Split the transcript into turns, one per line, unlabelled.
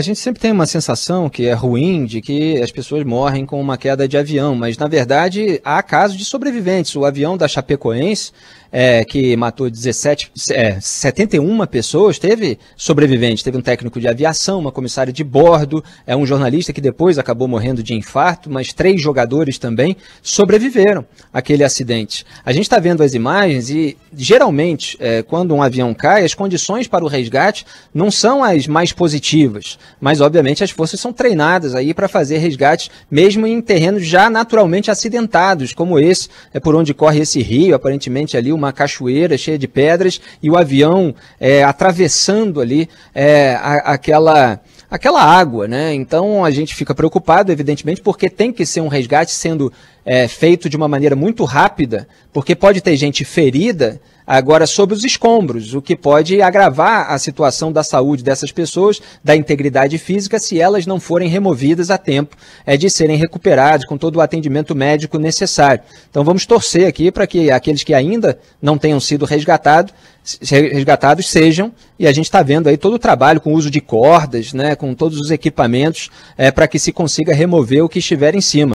A gente sempre tem uma sensação que é ruim de que as pessoas morrem com uma queda de avião, mas na verdade há casos de sobreviventes. O avião da Chapecoense, é, que matou 17, é, 71 pessoas, teve sobreviventes. Teve um técnico de aviação, uma comissária de bordo, é um jornalista que depois acabou morrendo de infarto, mas três jogadores também sobreviveram àquele acidente. A gente está vendo as imagens e geralmente, é, quando um avião cai, as condições para o resgate não são as mais positivas mas obviamente as forças são treinadas aí para fazer resgates, mesmo em terrenos já naturalmente acidentados, como esse, é por onde corre esse rio, aparentemente ali uma cachoeira cheia de pedras e o avião é, atravessando ali é, a, aquela aquela água, né? Então a gente fica preocupado, evidentemente, porque tem que ser um resgate sendo é, feito de uma maneira muito rápida, porque pode ter gente ferida agora sobre os escombros, o que pode agravar a situação da saúde dessas pessoas, da integridade física, se elas não forem removidas a tempo é, de serem recuperadas com todo o atendimento médico necessário. Então vamos torcer aqui para que aqueles que ainda não tenham sido resgatados, resgatados sejam, e a gente está vendo aí todo o trabalho com o uso de cordas, né, com todos os equipamentos, é, para que se consiga remover o que estiver em cima.